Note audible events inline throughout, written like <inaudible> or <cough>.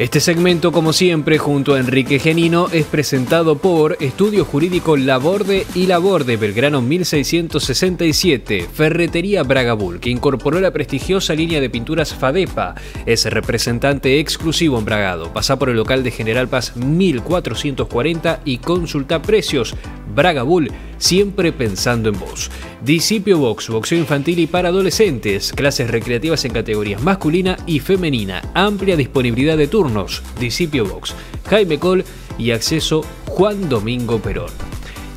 Este segmento, como siempre, junto a Enrique Genino, es presentado por Estudio Jurídico Laborde y Laborde, Belgrano 1667, Ferretería Bragabul, que incorporó la prestigiosa línea de pinturas Fadepa. Es representante exclusivo en Bragado. Pasa por el local de General Paz 1440 y consulta precios. Bragabull, siempre pensando en vos. Discipio Box, boxeo infantil y para adolescentes, clases recreativas en categorías masculina y femenina, amplia disponibilidad de turnos. Discipio Box, Jaime Col y acceso Juan Domingo Perón.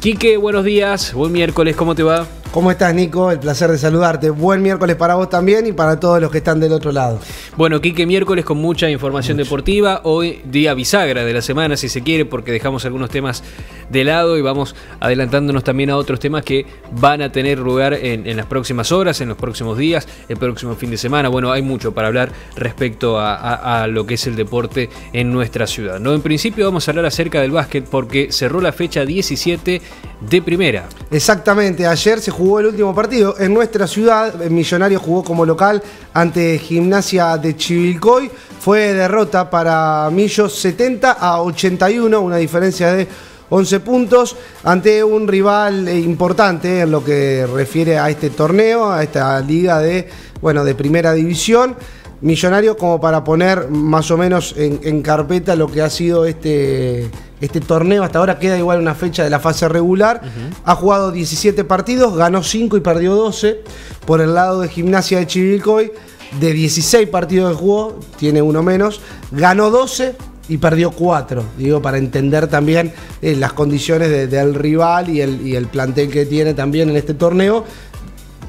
Quique, buenos días, buen miércoles, ¿cómo te va? ¿Cómo estás, Nico? El placer de saludarte. Buen miércoles para vos también y para todos los que están del otro lado. Bueno, Quique, miércoles con mucha información deportiva. Hoy día bisagra de la semana, si se quiere, porque dejamos algunos temas de lado y vamos adelantándonos también a otros temas que van a tener lugar en, las próximas horas, en los próximos días, el próximo fin de semana. Bueno, hay mucho para hablar respecto a, lo que es el deporte en nuestra ciudad. ¿no? En principio vamos a hablar acerca del básquet porque cerró la fecha 17 de primera. Exactamente, ayer se jugó jugó el último partido en nuestra ciudad. El Millonario jugó como local ante Gimnasia de Chivilcoy. Fue derrota para Millos 70 a 81, una diferencia de 11 puntos ante un rival importante en lo que refiere a este torneo, a esta liga de, bueno, de primera división. Millonario como para poner más o menos en, carpeta lo que ha sido este, este torneo. Hasta ahora queda igual una fecha de la fase regular. Ha jugado 17 partidos, ganó 5 y perdió 12. Por el lado de Gimnasia de Chivilcoy, de 16 partidos que jugó, tiene uno menos, ganó 12 y perdió 4. Digo, para entender también eh, las condiciones del rival y el, y el plantel que tiene también en este torneo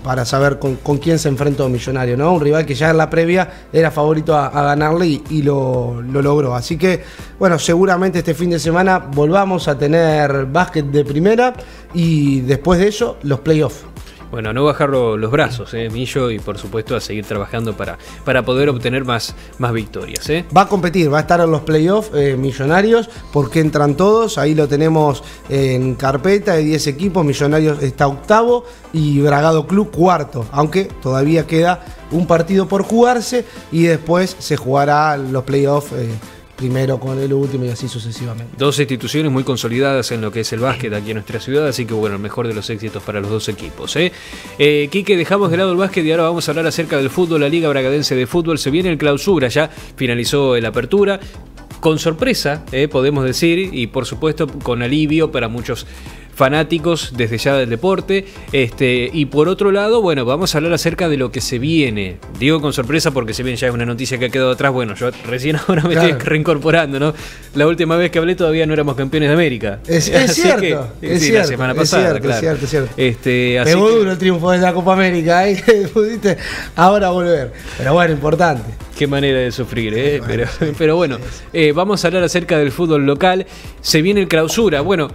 para saber con, quién se enfrentó Millonario, ¿no? Un rival que ya en la previa era favorito a, ganarle y, lo, lo, logró. Así que, bueno, seguramente este fin de semana volvamos a tener básquet de primera y después de eso los playoffs. Bueno, a no bajar los brazos, eh, Millo, y por supuesto a seguir trabajando para, para poder obtener más, más victorias. Eh. Va a competir, va a estar en los playoffs eh, millonarios, porque entran todos, ahí lo tenemos en carpeta de 10 equipos, Millonarios está octavo y Bragado Club cuarto, aunque todavía queda un partido por jugarse y después se jugará los playoffs primero con el último y así sucesivamente. Dos instituciones muy consolidadas en lo que es el básquet aquí en nuestra ciudad, así que bueno, el mejor de los éxitos para los dos equipos. ¿eh? Eh, Quique, dejamos de lado el básquet y ahora vamos a hablar acerca del fútbol, la Liga Bragadense de Fútbol. Se viene el clausura, ya finalizó la apertura con sorpresa, eh, podemos decir, y por supuesto con alivio para muchos fanáticos desde ya del deporte. Este, y por otro lado, bueno, vamos a hablar acerca de lo que se viene. Digo con sorpresa porque si bien ya es una noticia que ha quedado atrás, bueno, yo recién <laughs> ahora me estoy reincorporando, ¿no? La última vez que hablé todavía no éramos campeones de América. Es, <laughs> cierto, es sí, la semana pasada, es cierto, Es cierto, Este, así duro el triunfo de la Copa América, ¿eh? <laughs> pudiste ahora volver. Pero bueno, importante. Qué manera de sufrir, ¿eh? pero, pero bueno, eh, vamos a hablar acerca del fútbol local. Se viene el clausura. Bueno,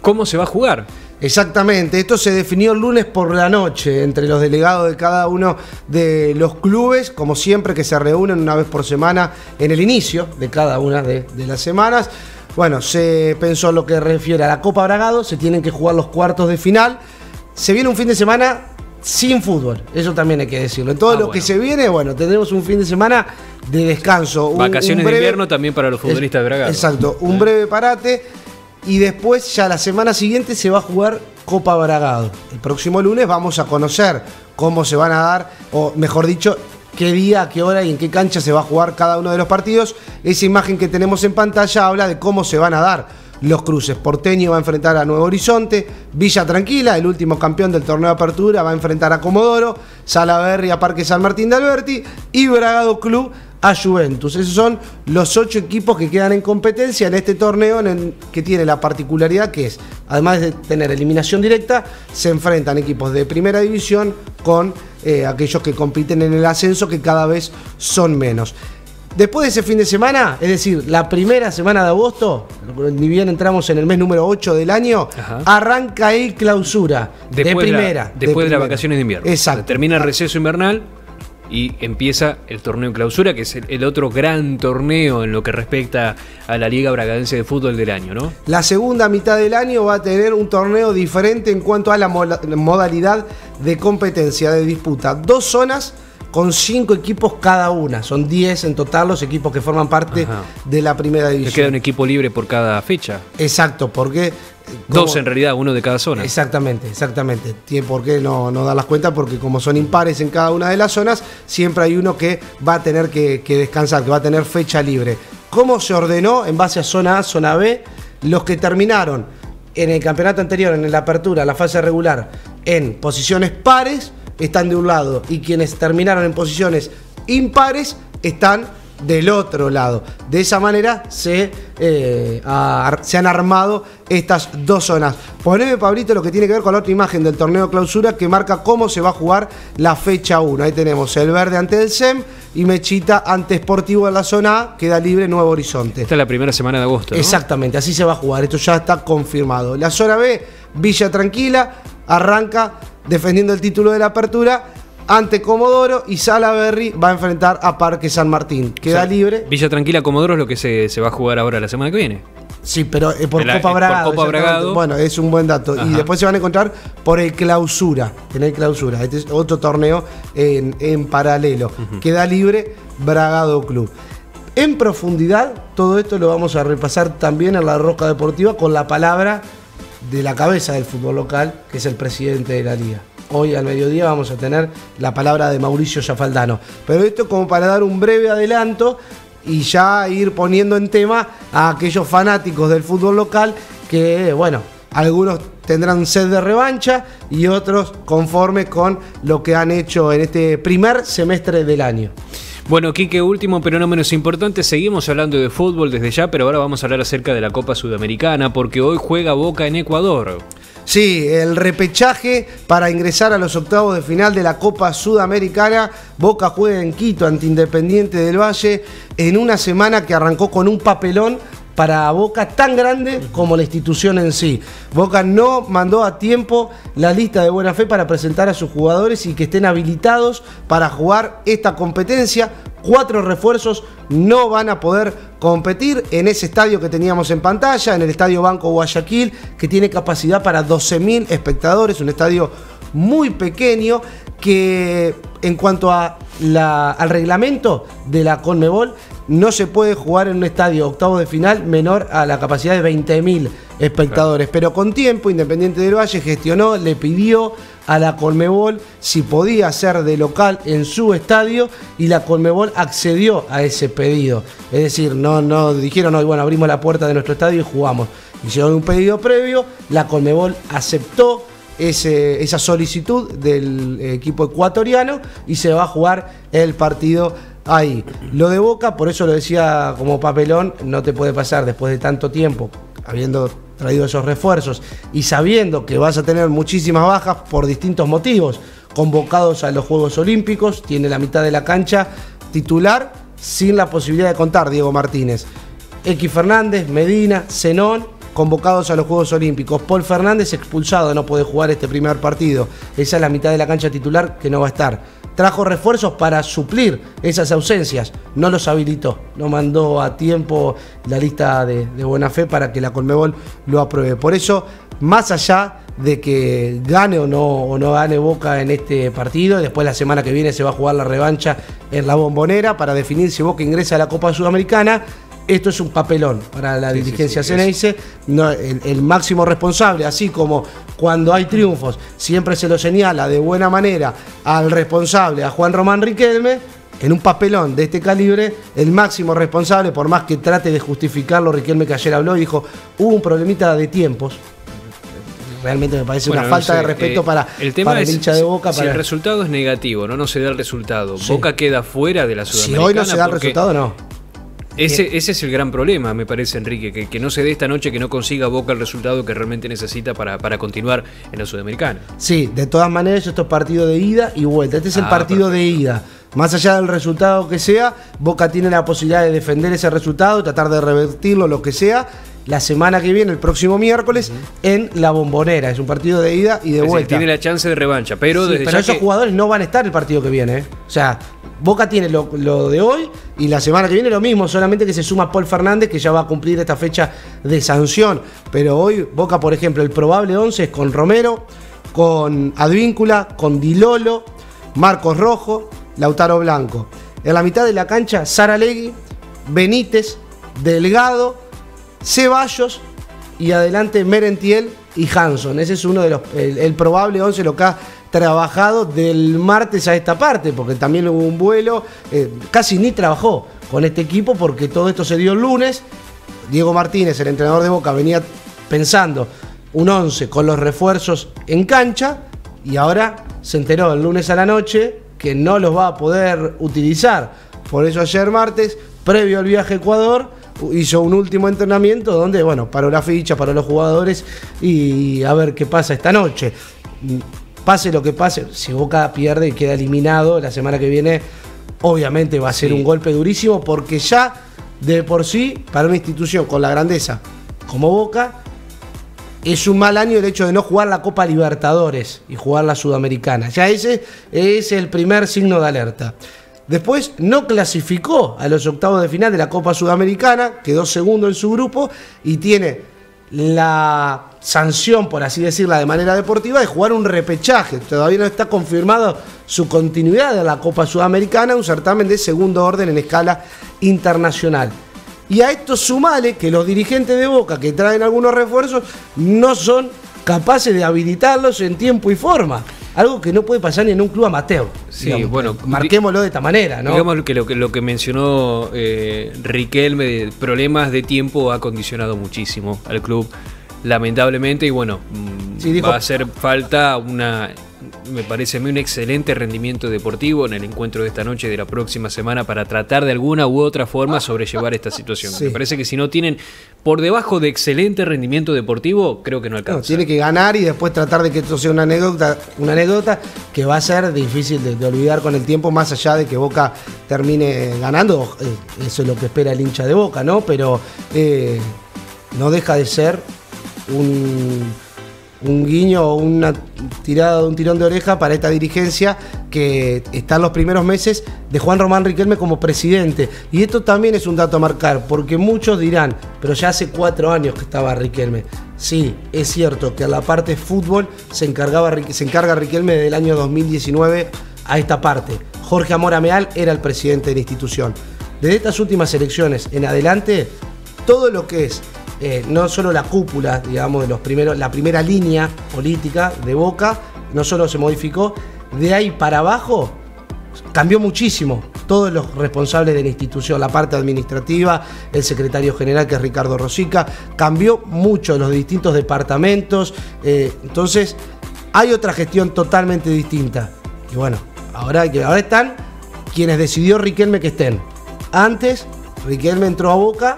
cómo se va a jugar. Exactamente, esto se definió el lunes por la noche entre los delegados de cada uno de los clubes, como siempre que se reúnen una vez por semana en el inicio de cada una de, las semanas. Bueno, se pensó lo que refiere a la Copa Bragado, se tienen que jugar los cuartos de final. Se viene un fin de semana sin fútbol, eso también hay que decirlo. En todo ah, lo que se viene, bueno, tendremos un fin de semana de descanso. Vacaciones de invierno también para los futbolistas de Bragado. Exacto, un breve parate y después ya la semana siguiente se va a jugar Copa Bragado. El próximo lunes vamos a conocer cómo se van a dar, o mejor dicho, qué día, qué hora y en qué cancha se va a jugar cada uno de los partidos. Esa imagen que tenemos en pantalla habla de cómo se van a dar los cruces. Porteño va a enfrentar a Nuevo Horizonte, Villa Tranquila, el último campeón del torneo apertura, va a enfrentar a Comodoro, Salaverry a Parque San Martín de Alberti y Bragado Club a Juventus. Esos son los ocho equipos que quedan en competencia en este torneo en que tiene la particularidad que es, además de tener eliminación directa, se enfrentan equipos de primera división con eh, aquellos que compiten en el ascenso que cada vez son menos. Después de ese fin de semana, es decir, la primera semana de agosto, ni bien entramos en el mes número 8 del año, arranca ahí clausura de primera. después de, las vacaciones de invierno. Exacto. Termina el receso invernal y empieza el torneo clausura, que es el, otro gran torneo en lo que respecta a la Liga Bragadense de Fútbol del año, ¿no? La segunda mitad del año va a tener un torneo diferente en cuanto a la modalidad de competencia, de disputa. Dos zonas con cinco equipos cada una. Son 10 en total los equipos que forman parte Ajá. de la primera Que división. queda un equipo libre por cada fecha. Exacto, porque... Dos en realidad, uno de cada zona. Exactamente, exactamente. Por qué no, no dar las cuentas, porque como son impares en cada una de las zonas, siempre hay uno que va a tener que, que descansar, que va a tener fecha libre. ¿Cómo se ordenó en base a zona A, zona B? Los que terminaron en el campeonato anterior, en la apertura, la fase regular, en posiciones pares, están de un lado, y quienes terminaron en posiciones impares están del otro lado. De esa manera se, eh, se han armado estas dos zonas. Poneme, Pablito, lo que tiene que ver con la otra imagen del torneo clausura que marca cómo se va a jugar la fecha 1. Ahí tenemos el verde ante el SEM y Mechita ante Sportivo en la zona A, queda libre Nuevo Horizonte. Esta es la primera semana de agosto. ¿no? Exactamente, así se va a jugar. Esto ya está confirmado. La zona B, Villa Tranquila, arranca defendiendo el título de la apertura ante Comodoro y Salaberry va a enfrentar a Parque San Martín. Queda O sea, libre. Villa Tranquila Comodoro es lo que se, se va a jugar ahora la semana que viene. Sí, pero eh, por la- Copa por Bragado. Copa exactamente. Bragado. Bueno, es un buen dato. Y después se van a encontrar por el clausura. En el clausura. Este es otro torneo en, en paralelo. Queda libre Bragado Club. En profundidad, todo esto lo vamos a repasar también en la Roca Deportiva con la palabra de la cabeza del fútbol local, que es el presidente de la liga. Hoy al mediodía vamos a tener la palabra de Mauricio Zafaldano. Pero esto como para dar un breve adelanto y ya ir poniendo en tema a aquellos fanáticos del fútbol local que, bueno, algunos tendrán sed de revancha y otros conformes con lo que han hecho en este primer semestre del año. Bueno, Quique, último pero no menos importante, seguimos hablando de fútbol desde ya, pero ahora vamos a hablar acerca de la Copa Sudamericana, porque hoy juega Boca en Ecuador. Sí, el repechaje para ingresar a los octavos de final de la Copa Sudamericana. Boca juega en Quito ante Independiente del Valle en una semana que arrancó con un papelón para Boca tan grande como la institución en sí. Boca no mandó a tiempo la lista de buena fe para presentar a sus jugadores y que estén habilitados para jugar esta competencia. Cuatro refuerzos no van a poder competir en ese estadio que teníamos en pantalla, en el Estadio Banco Guayaquil, que tiene capacidad para 12.000 espectadores, un estadio muy pequeño que en cuanto a la- al reglamento de la Conmebol no se puede jugar en un estadio octavo de final menor a la capacidad de 20.000 espectadores. Pero con tiempo, Independiente del Valle gestionó, le pidió a la Conmebol si podía ser de local en su estadio y la Conmebol accedió a ese pedido. Es decir, no, no dijeron, no, bueno, abrimos la puerta de nuestro estadio y jugamos. Hicieron un pedido previo, la Conmebol aceptó esa solicitud del equipo ecuatoriano y se va a jugar el partido ahí. Lo de Boca, por eso lo decía como papelón, no te puede pasar después de tanto tiempo, habiendo traído esos refuerzos y sabiendo que vas a tener muchísimas bajas por distintos motivos, convocados a los Juegos Olímpicos, tiene la mitad de la cancha titular sin la posibilidad de contar Diego Martínez. X Fernández, Medina, Zenón, convocados a los Juegos Olímpicos. Paul Fernández expulsado, no puede jugar este primer partido. Esa es la mitad de la cancha titular que no va a estar. Trajo refuerzos para suplir esas ausencias. No los habilitó. No mandó a tiempo la lista de, buena fe para que la Colmebol lo apruebe. Por eso, más allá de que gane o no, o no gane Boca en este partido, después la semana que viene se va a jugar la revancha en la bombonera para definir si Boca ingresa a la Copa Sudamericana. Esto es un papelón para la Sí, dirigencia sí, Ceneice. No, el, el máximo responsable, así como cuando hay triunfos, siempre se lo señala de buena manera al responsable, a Juan Román Riquelme. En un papelón de este calibre, el máximo responsable, por más que trate de justificarlo, Riquelme que ayer habló dijo, hubo un problemita de tiempos. Realmente me parece Bueno, una no falta sé, de respeto eh, para, el tema para es el hincha de Boca. si para- el resultado es negativo, no, no se da el resultado. Sí. Boca queda fuera de la si Sudamericana. hoy no se da el porque resultado, no. Ese, ese es el gran problema, me parece, Enrique, que, que no se dé esta noche, que no consiga Boca el resultado que realmente necesita para, para continuar en la Sudamericana. Sí, de todas maneras, esto es partido de ida y vuelta. Este es el Ah, partido de ida. Más allá del resultado que sea, Boca tiene la posibilidad de defender ese resultado, tratar de revertirlo, lo que sea, la semana que viene, el próximo miércoles, en la bombonera. Es un partido de ida y de Es decir, vuelta. tiene la chance de revancha, pero Sí, desde pero ya esos que- jugadores no van a estar el partido que viene. ¿eh? O sea, Boca tiene lo, lo de hoy y la semana que viene lo mismo, solamente que se suma Paul Fernández que ya va a cumplir esta fecha de sanción. Pero hoy Boca, por ejemplo, el probable 11 es con Romero, con Advíncula, con Dilolo, Marcos Rojo, Lautaro Blanco. En la mitad de la cancha, Sara Legui, Benítez, Delgado, Ceballos y adelante Merentiel y Hanson. Ese es uno de los, el, probable 11 lo que ha trabajado del martes a esta parte, porque también hubo un vuelo, eh, casi ni trabajó con este equipo porque todo esto se dio el lunes. Diego Martínez, el entrenador de Boca, venía pensando un 11 con los refuerzos en cancha y ahora se enteró el lunes a la noche que no los va a poder utilizar. Por eso ayer martes, previo al viaje a Ecuador, hizo un último entrenamiento donde, bueno, paró la ficha, paró los jugadores y a ver qué pasa esta noche. Pase lo que pase, si Boca pierde y queda eliminado la semana que viene, obviamente va a ser un golpe durísimo porque ya de por sí, para una institución con la grandeza como Boca, es un mal año el hecho de no jugar la Copa Libertadores y jugar la Sudamericana. Ya ese es el primer signo de alerta. Después no clasificó a los octavos de final de la Copa Sudamericana, quedó segundo en su grupo y tiene la sanción, por así decirla de manera deportiva, de jugar un repechaje. Todavía no está confirmado su continuidad en la Copa Sudamericana, un certamen de segundo orden en escala internacional. Y a esto sumale que los dirigentes de Boca que traen algunos refuerzos no son capaces de habilitarlos en tiempo y forma. Algo que no puede pasar en un club amateur. Sí, bueno. Marquémoslo de esta manera, ¿no? Digamos que lo que, lo que mencionó eh, Riquelme de problemas de tiempo ha condicionado muchísimo al club, lamentablemente, y bueno, mm, va a hacer falta una me parece a mí un excelente rendimiento deportivo en el encuentro de esta noche de la próxima semana para tratar de alguna u otra forma sobrellevar esta situación. Me parece que si no tienen por debajo de excelente rendimiento deportivo, creo que no alcanza. tiene que ganar y después tratar de que esto sea una anécdota, una anécdota que va a ser difícil de, olvidar con el tiempo, más allá de que Boca termine ganando. Eh, eso es lo que espera el hincha de Boca, ¿no? Pero eh, no deja de ser un un guiño o una tirada, un tirón de oreja para esta dirigencia que está en los primeros meses de Juan Román Riquelme como presidente. Y esto también es un dato a marcar, porque muchos dirán, pero ya hace cuatro años que estaba Riquelme. Sí, es cierto que a la parte fútbol se, encargaba, se encarga Riquelme desde el año 2019 a esta parte. Jorge Amora Meal era el presidente de la institución. Desde estas últimas elecciones en adelante, todo lo que es eh, no solo la cúpula, digamos, de los primeros, la primera línea política de Boca, no solo se modificó, de ahí para abajo cambió muchísimo. Todos los responsables de la institución, la parte administrativa, el secretario general que es Ricardo Rosica, cambió mucho los distintos departamentos. Eh, entonces, hay otra gestión totalmente distinta. Y bueno, ahora, ahora están quienes decidió Riquelme que estén. Antes, Riquelme entró a Boca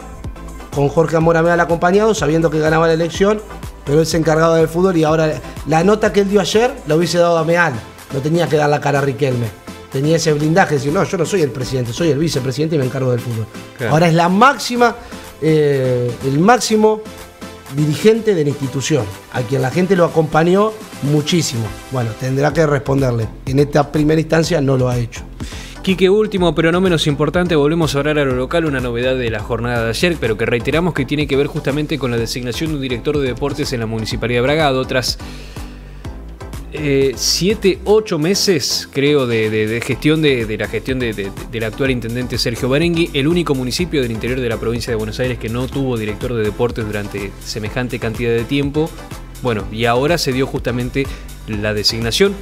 con Jorge Amorameal acompañado, sabiendo que ganaba la elección, pero él se encargaba del fútbol y ahora la nota que él dio ayer la hubiese dado a Meal. No tenía que dar la cara a Riquelme. Tenía ese blindaje de decir, no, yo no soy el presidente, soy el vicepresidente y me encargo del fútbol. Ahora es la máxima, eh, el máximo dirigente de la institución, a quien la gente lo acompañó muchísimo. Bueno, tendrá que responderle. En esta primera instancia no lo ha hecho. Quique, último, pero no menos importante, volvemos a hablar a lo local, una novedad de la jornada de ayer, pero que reiteramos que tiene que ver justamente con la designación de un director de deportes en la Municipalidad de Bragado, tras eh, siete, ocho meses, creo, de, gestión de, la gestión del actual intendente Sergio Barengui, el único municipio del interior de la provincia de Buenos Aires que no tuvo director de deportes durante semejante cantidad de tiempo. Bueno, y ahora se dio justamente la designación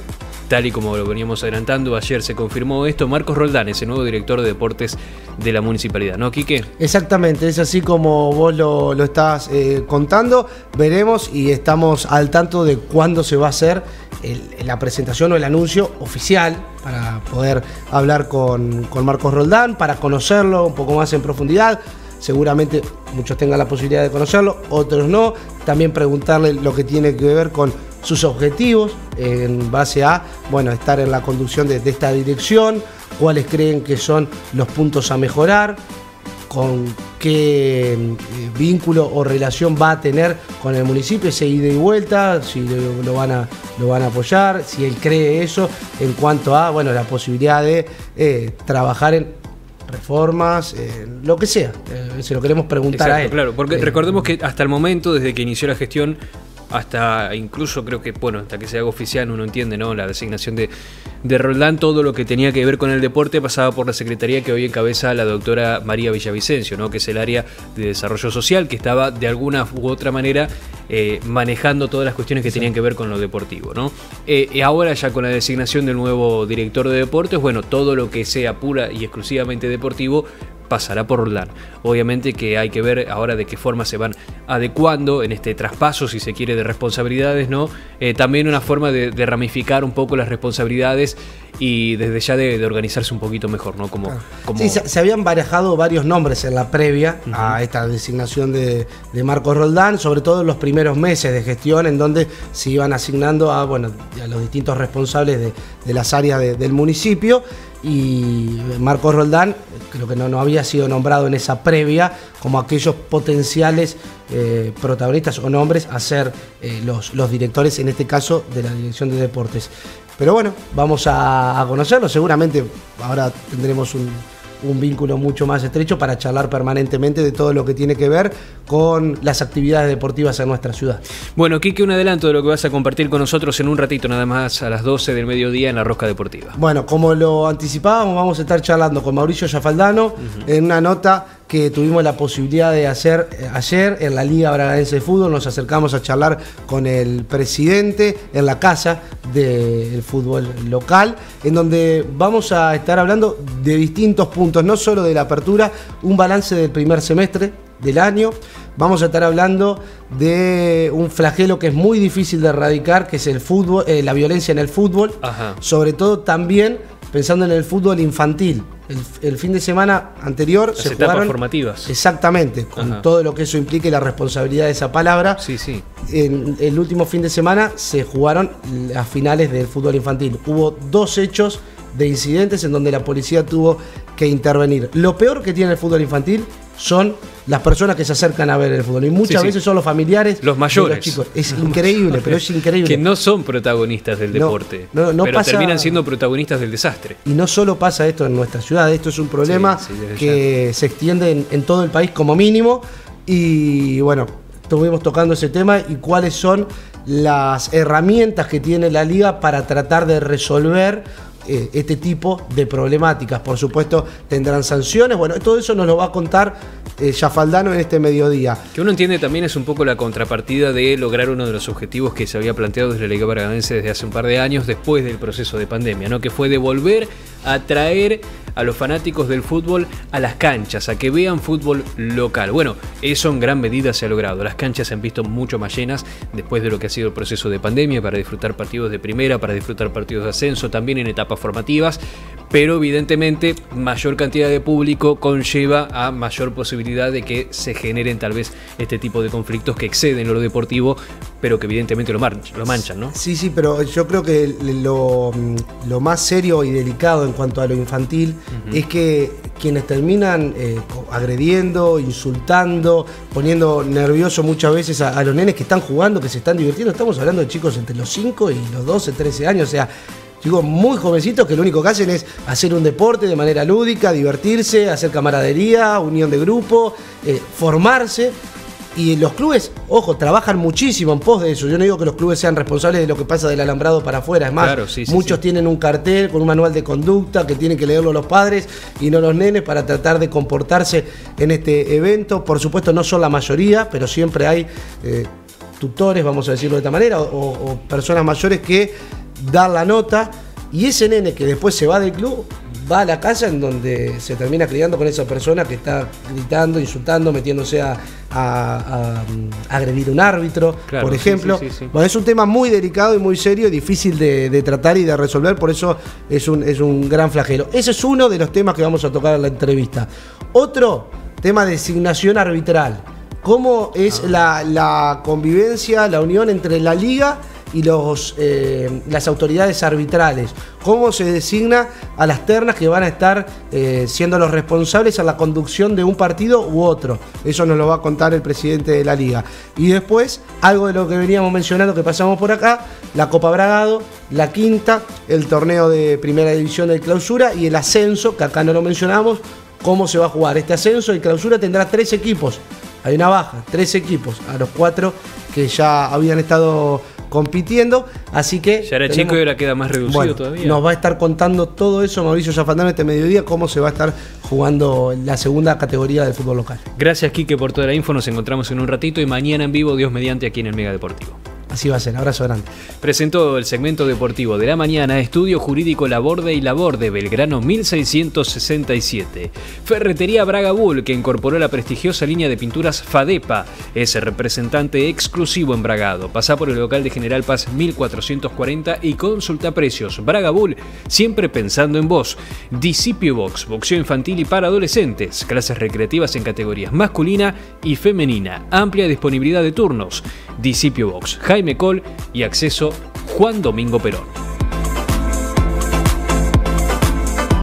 Tal y como lo veníamos adelantando, ayer se confirmó esto. Marcos Roldán es el nuevo director de deportes de la municipalidad, ¿no, Quique? Exactamente, es así como vos lo, estás eh, contando. Veremos y estamos al tanto de cuándo se va a hacer la presentación o el anuncio oficial para poder hablar con, con Marcos Roldán, para conocerlo un poco más en profundidad seguramente muchos tengan la posibilidad de conocerlo, otros no. También preguntarle lo que tiene que ver con sus objetivos en base a bueno, estar en la conducción de, esta dirección, cuáles creen que son los puntos a mejorar, con qué eh, vínculo o relación va a tener con el municipio, ese ida y vuelta, si lo, van a, lo van a apoyar, si él cree eso en cuanto a bueno, la posibilidad de eh, trabajar en reformas, lo que sea. Eh, se lo queremos preguntar a él. Claro, porque recordemos que hasta el momento, desde que inició la gestión, hasta incluso creo que, bueno, hasta que se haga oficial uno entiende, ¿no? La designación de, de Roldán, todo lo que tenía que ver con el deporte pasaba por la secretaría que hoy encabeza la doctora María Villavicencio, ¿no? Que es el área de desarrollo social, que estaba de alguna u otra manera eh, manejando todas las cuestiones que tenían que ver con lo deportivo, ¿no? Eh, y ahora ya con la designación del nuevo director de deportes, bueno, todo lo que sea pura y exclusivamente deportivo pasará por Roldán. Obviamente que hay que ver ahora de qué forma se van adecuando en este traspaso, si se quiere, de responsabilidades, ¿no? Eh, también una forma de, ramificar un poco las responsabilidades y desde ya de, organizarse un poquito mejor, ¿no? Como, Sí, se, habían barajado varios nombres en la previa a esta designación de, Marcos Roldán, sobre todo en los primeros meses de gestión, en donde se iban asignando a, bueno, a los distintos responsables de, las áreas del municipio y Marcos Roldán creo que no, no había sido nombrado en esa previa como aquellos potenciales eh, protagonistas o nombres a ser eh, los, los directores, en este caso, de la Dirección de Deportes. Pero bueno, vamos a conocerlo, seguramente ahora tendremos un, un vínculo mucho más estrecho para charlar permanentemente de todo lo que tiene que ver con las actividades deportivas en nuestra ciudad. Bueno, Kike, un adelanto de lo que vas a compartir con nosotros en un ratito nada más a las 12 del mediodía en la Rosca Deportiva. Bueno, como lo anticipábamos, vamos a estar charlando con Mauricio Yafaldano en una nota que tuvimos la posibilidad de hacer eh, ayer en la Liga Bragadense de Fútbol. Nos acercamos a charlar con el presidente en la casa del fútbol local, en donde vamos a estar hablando de distintos puntos, no solo de la apertura, un balance del primer semestre del año. Vamos a estar hablando de un flagelo que es muy difícil de erradicar, que es el fútbol, eh, la violencia en el fútbol. Sobre todo también pensando en el fútbol infantil. El, fin de semana anterior se etapas formativas. Exactamente, con todo lo que eso implica y la responsabilidad de esa palabra. Sí, sí. En el último fin de semana se jugaron las finales del fútbol infantil. Hubo dos hechos de incidentes en donde la policía tuvo que intervenir. Lo peor que tiene el fútbol infantil son las personas que se acercan a ver el fútbol. Y muchas veces son los familiares. Los mayores. los chicos. Es increíble, pero es <laughs> increíble. Que no son protagonistas del deporte. No, no, pero terminan siendo protagonistas del desastre. Y no solo pasa esto en nuestra ciudad, esto es un problema que se extiende en, todo el país como mínimo. Y bueno, estuvimos tocando ese tema y cuáles son las herramientas que tiene la liga para tratar de resolver eh, este tipo de problemáticas. Por supuesto, tendrán sanciones. Bueno, todo eso nos lo va a contar eh, en este mediodía. Que uno entiende también es un poco la contrapartida de lograr uno de los objetivos que se había planteado desde la Liga Paranaense desde hace un par de años después del proceso de pandemia, ¿no? que fue devolver a traer a los fanáticos del fútbol a las canchas, a que vean fútbol local. Bueno, eso en gran medida se ha logrado. Las canchas se han visto mucho más llenas después de lo que ha sido el proceso de pandemia para disfrutar partidos de primera, para disfrutar partidos de ascenso, también en etapas formativas, pero evidentemente mayor cantidad de público conlleva a mayor posibilidad de que se generen tal vez este tipo de conflictos que exceden lo deportivo, pero que evidentemente lo, manchan, ¿no? Sí, sí, pero yo creo que lo, lo más serio y delicado en cuanto a lo infantil es que quienes terminan eh, agrediendo, insultando, poniendo nervioso muchas veces a, los nenes que están jugando, que se están divirtiendo, estamos hablando de chicos entre los 5 y los 12, 13 años, o sea, chicos muy jovencitos que lo único que hacen es hacer un deporte de manera lúdica, divertirse, hacer camaradería, unión de grupo, eh, formarse. Y los clubes, ojo, trabajan muchísimo en pos de eso. Yo no digo que los clubes sean responsables de lo que pasa del alambrado para afuera. Es más, muchos tienen un cartel con un manual de conducta que tienen que leerlo los padres y no los nenes para tratar de comportarse en este evento. Por supuesto, no son la mayoría, pero siempre hay eh, tutores, vamos a decirlo de esta manera, o, o personas mayores que dan la nota. Y ese nene que después se va del club va a la casa en donde se termina criando con esa persona que está gritando, insultando, metiéndose a, agredir a un árbitro, por ejemplo. bueno, es un tema muy delicado y muy serio, difícil de, tratar y de resolver, por eso es un, es un gran flagelo. Ese es uno de los temas que vamos a tocar en la entrevista. Otro tema de designación arbitral. ¿Cómo es ah. la, la convivencia, la unión entre la liga y los, eh, las autoridades arbitrales. ¿Cómo se designa a las ternas que van a estar eh, siendo los responsables a la conducción de un partido u otro? Eso nos lo va a contar el presidente de la liga. Y después, algo de lo que veníamos mencionando que pasamos por acá, la Copa Bragado, la quinta, el torneo de primera división de clausura y el ascenso, que acá no lo mencionamos, cómo se va a jugar. Este ascenso y clausura tendrá tres equipos hay una baja, tres equipos a los cuatro que ya habían estado compitiendo, así que... Ya era chico y ahora queda más reducido todavía. Nos va a estar contando todo eso Mauricio Yafandano este mediodía, cómo se va a estar jugando la segunda categoría del fútbol local. Gracias Quique por toda la info, nos encontramos en un ratito y mañana en vivo, Dios mediante, aquí en el Mega Deportivo. Así va a ser, abrazo grande. Presentó el segmento deportivo de la mañana Estudio Jurídico Laborde y Laborde Belgrano 1667. Ferretería Braga Bull, que incorporó la prestigiosa línea de pinturas Fadepa, es el representante exclusivo en Bragado. Pasa por el local de General Paz 1440 y consulta precios. Braga Bull, siempre pensando en vos. Discipio Box, boxeo infantil y para adolescentes. Clases recreativas en categorías masculina y femenina. Amplia disponibilidad de turnos. Discipio Box, Jaime Col y acceso Juan Domingo Perón.